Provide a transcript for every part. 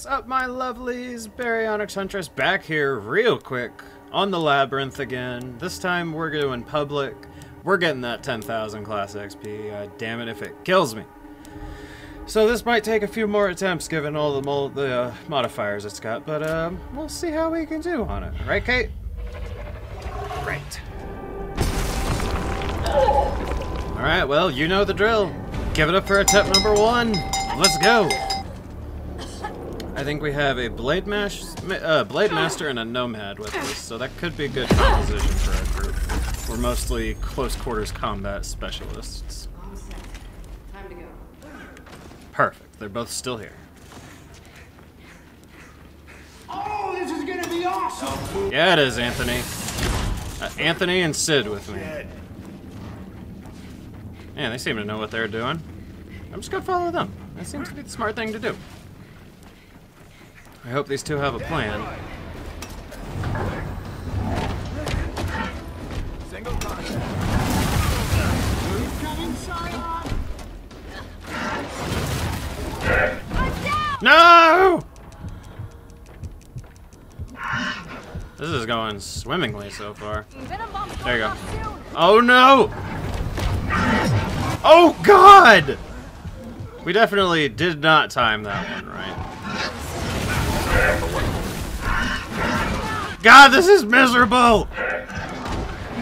is up, my lovelies? Baryonyx Huntress back here real quick on the Labyrinth again. This time we're doing public. We're getting that 10,000 class XP. Uh, damn it if it kills me. So this might take a few more attempts given all the, the uh, modifiers it's got, but um, we'll see how we can do on it. Right, Kait? Right. Alright, well, you know the drill. Give it up for attempt number one. Let's go. I think we have a Blade, Mash, uh, Blade Master and a Nomad with us, so that could be a good composition for our group. We're mostly close quarters combat specialists. All set. Time to go. Perfect. They're both still here. Oh, this is gonna be awesome! Yeah, it is, Anthony. Uh, Anthony and Sid with me. Man, they seem to know what they're doing. I'm just gonna follow them. That seems to be the smart thing to do. I hope these two have a plan. No! This is going swimmingly so far. There you go. Oh no! Oh god! We definitely did not time that one right. God, this is miserable!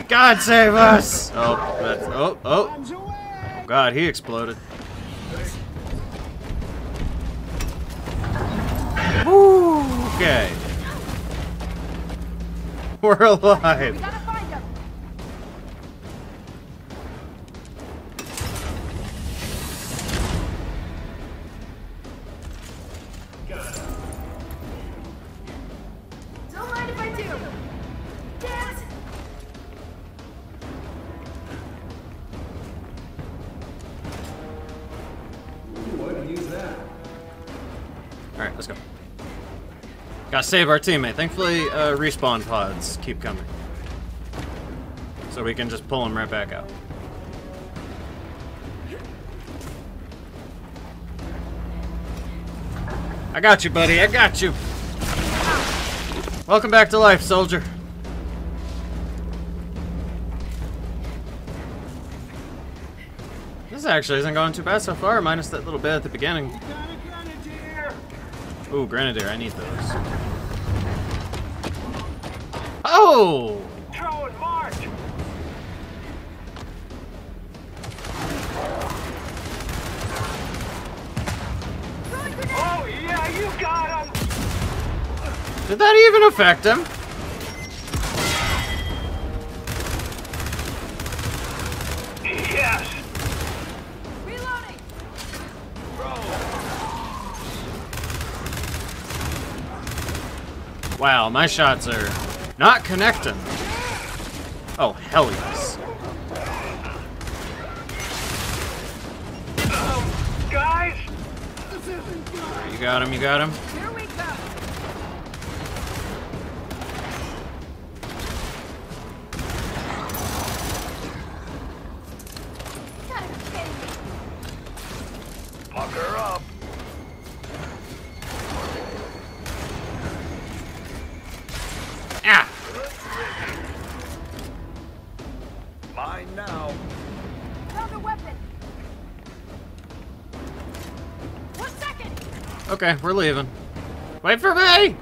God save us! Oh, that's, oh, oh. God, he exploded. Woo, okay. We're alive. Alright, let's go. Gotta save our teammate. Thankfully, uh, respawn pods keep coming. So we can just pull them right back out. I got you, buddy. I got you. Welcome back to life, soldier. This actually isn't going too bad so far, minus that little bit at the beginning. Got grenadier! Ooh, Grenadier, I need those. Oh! Throw march! Oh, yeah, you got him! Did that even affect him? Wow, my shots are not connecting. Oh, hell yes. Guys! You got him, you got him. Mine now. Found a weapon. One second. Okay, we're leaving. Wait for me!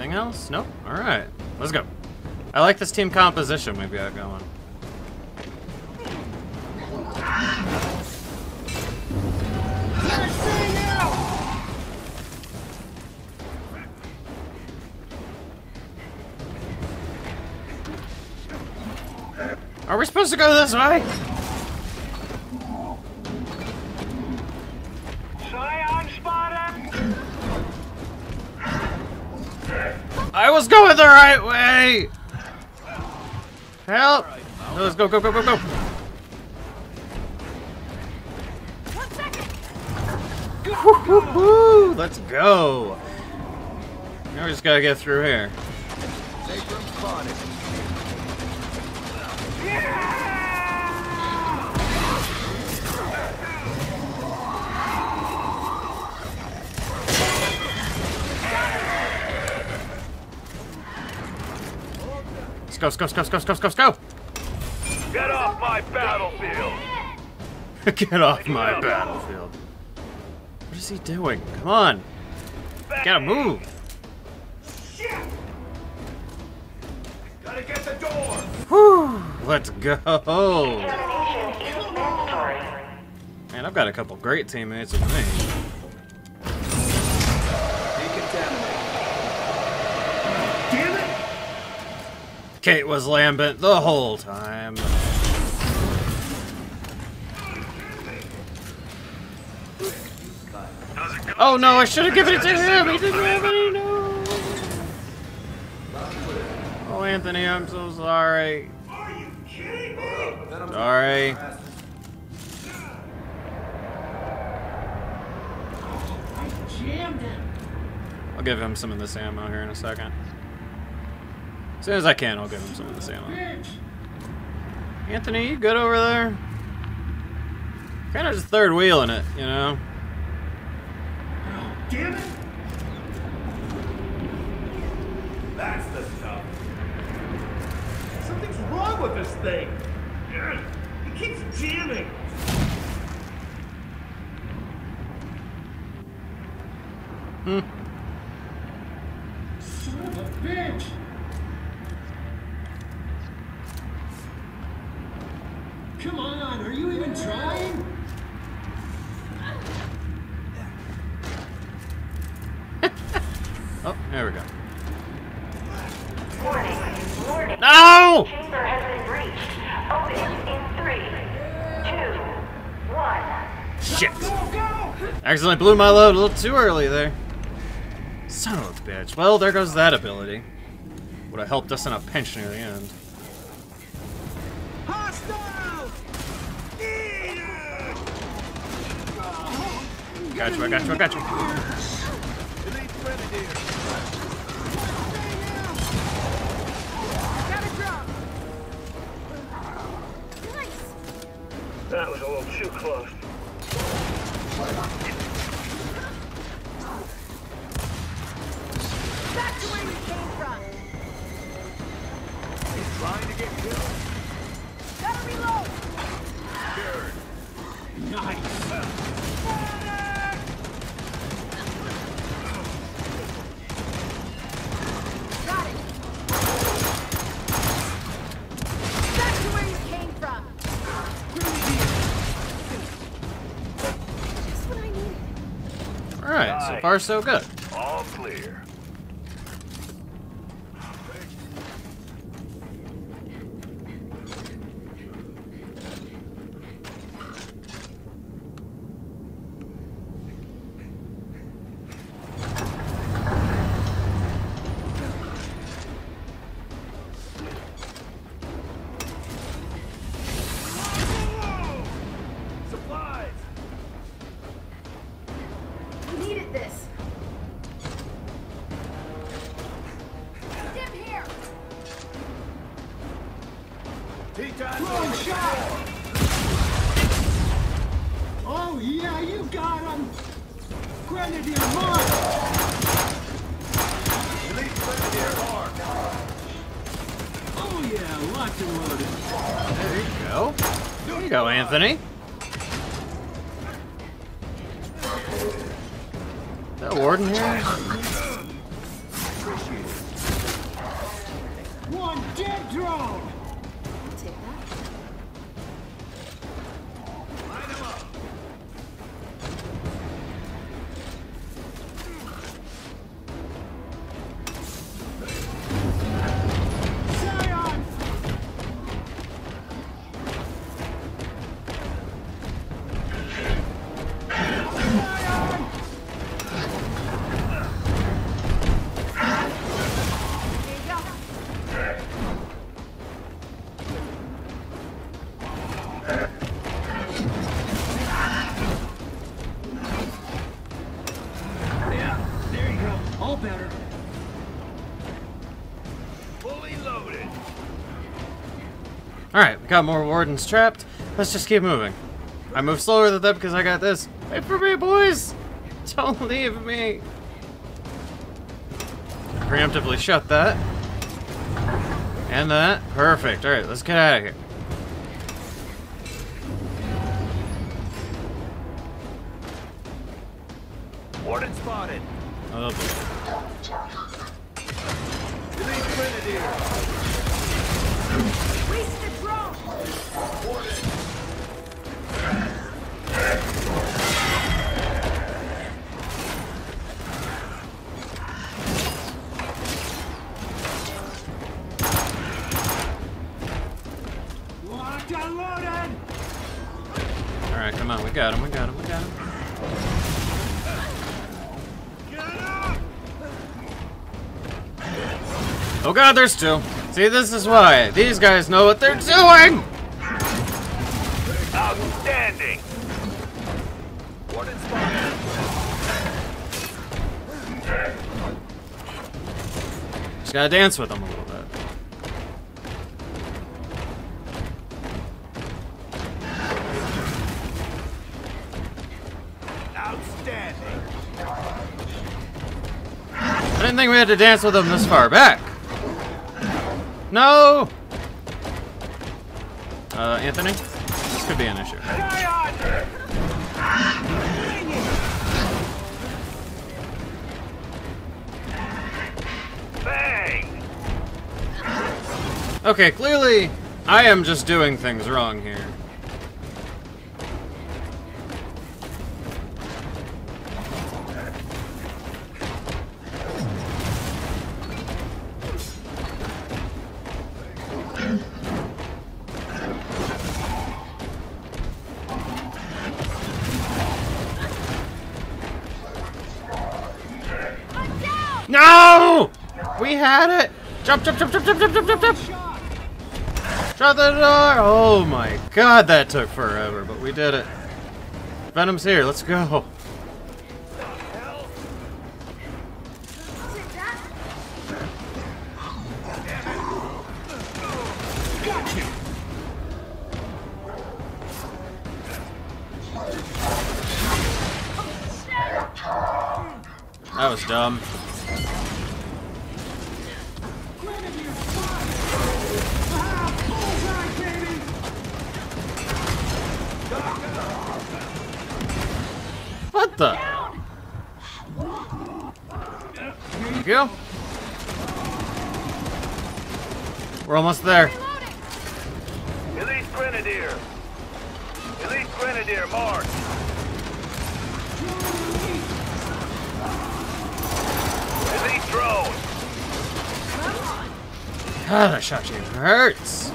Anything else? Nope. Alright. Let's go. I like this team composition we've got going. Are we supposed to go this way? The right way! Help! Let's go, go, go, go, go. One second. Woo-hoo-hoo! Let's go. Now we just gotta get through here. Safe Let's go, go, go, go, go, go. Get off my battlefield! Get off my battlefield. What is he doing? Come on. Gotta move. Gotta get the door! Whew. Let's go. Man, I've got a couple great teammates with me. Kait was lambent the whole time. Oh no, I should have given it to him! He didn't have any, no! Oh, Anthony, I'm so sorry. Are you kidding me? Sorry. I jammed him. I'll give him some of this ammo here in a second. As soon as I can, I'll give him some of this ammo. Anthony, you good over there? Kind of just third wheeling it, you know? Oh, damn it. That's the stuff. Something's wrong with this thing. It keeps jamming. Hmm. Son of a bitch. Come on, are you even trying? Oh, there we go. Warning, warning. No! Chamber has been breached. Open in three, two, one. Shit! Go, go! Accidentally blew my load a little too early there. Son of a bitch. Well, there goes that ability. Would have helped us in a pinch near the end. Got you, I got you, I got you. That was a little too close. So far so good. All clear. There you go, Anthony. Is that Warden here? One dead drone! Alright, we got more wardens trapped. Let's just keep moving. I move slower than them because I got this. Wait for me, boys! Don't leave me! Preemptively shut that. And that. Perfect. Alright, let's get out of here. Warden spotted. Oh boy. Grenadier. Got him. We got him. We got him. Oh god, there's two. See, this is why. These guys know what they're doing! Outstanding. Warden spotted. Just gotta dance with them a little didn't think we had to dance with them this far back. No! Uh, Anthony? This could be an issue. Okay, clearly, I am just doing things wrong here. Had it! Jump, jump, jump, jump, jump, jump, jump, jump, jump! Shut the door! Oh my god, that took forever, but we did it. Venom's here, let's go. That was dumb. What the? There you go. We're almost there. Elite Grenadier. Elite Grenadier, march. Elite drone. God, that shot you hurts.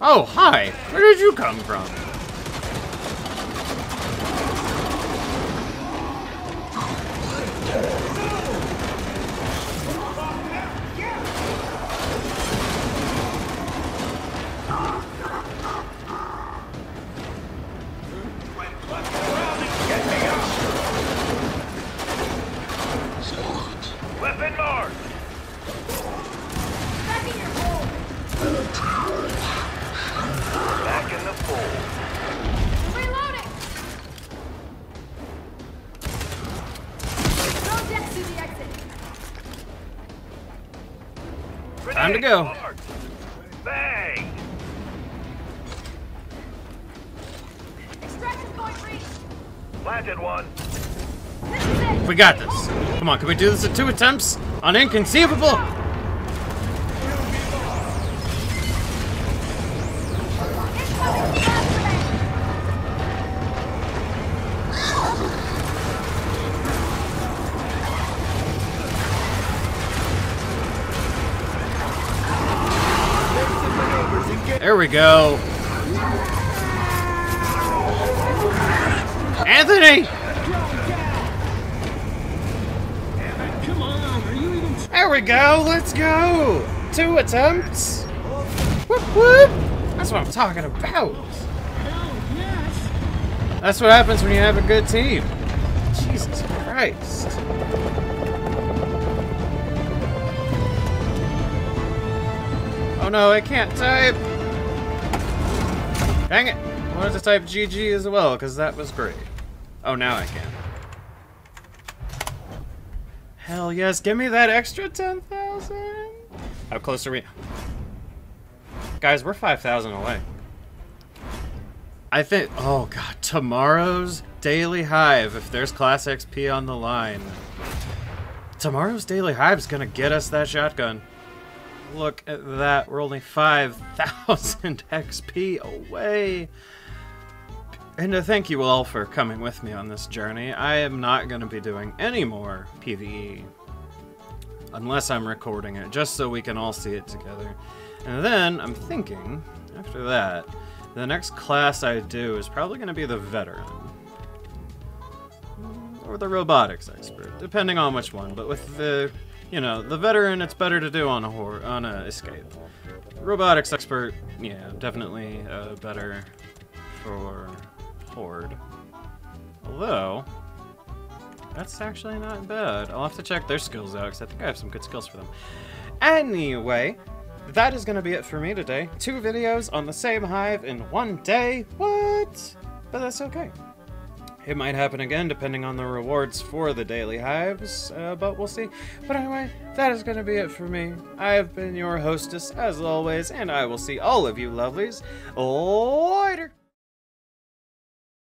Oh, hi. Where did you come from? Time to go. Bang. Extraction point reached! Planted one. This is it! We got this. Come on, can we do this in two attempts? On inconceivable? There we go. Anthony! There we go. Let's go. Two attempts. Whoop whoop. That's what I'm talking about. That's what happens when you have a good team. Jesus Christ. Oh no, I can't type! Dang it! I wanted to type GG as well, because that was great. Oh, now I can. Hell yes, give me that extra 10,000! How close are we? Guys, we're 5,000 away. I think, oh god, tomorrow's Daily Hive, if there's Class XP on the line. Tomorrow's Daily Hive is gonna get us that shotgun. Look at that, we're only 5,000 XP away. And to thank you all for coming with me on this journey, I am not going to be doing any more PvE. Unless I'm recording it, just so we can all see it together. And then, I'm thinking, after that, the next class I do is probably going to be the Veteran. Or the Robotics Expert, depending on which one. But with the, you know, the Veteran, it's better to do on a, hor on a Escape. Robotics Expert, yeah, definitely uh, better for Horde. Although, that's actually not bad. I'll have to check their skills out, because I think I have some good skills for them. Anyway, that is going to be it for me today. Two videos on the same hive in one day. What? But that's okay. It might happen again depending on the rewards for the daily hives, uh, but we'll see. But anyway, that is going to be it for me. I have been your hostess as always, and I will see all of you lovelies later.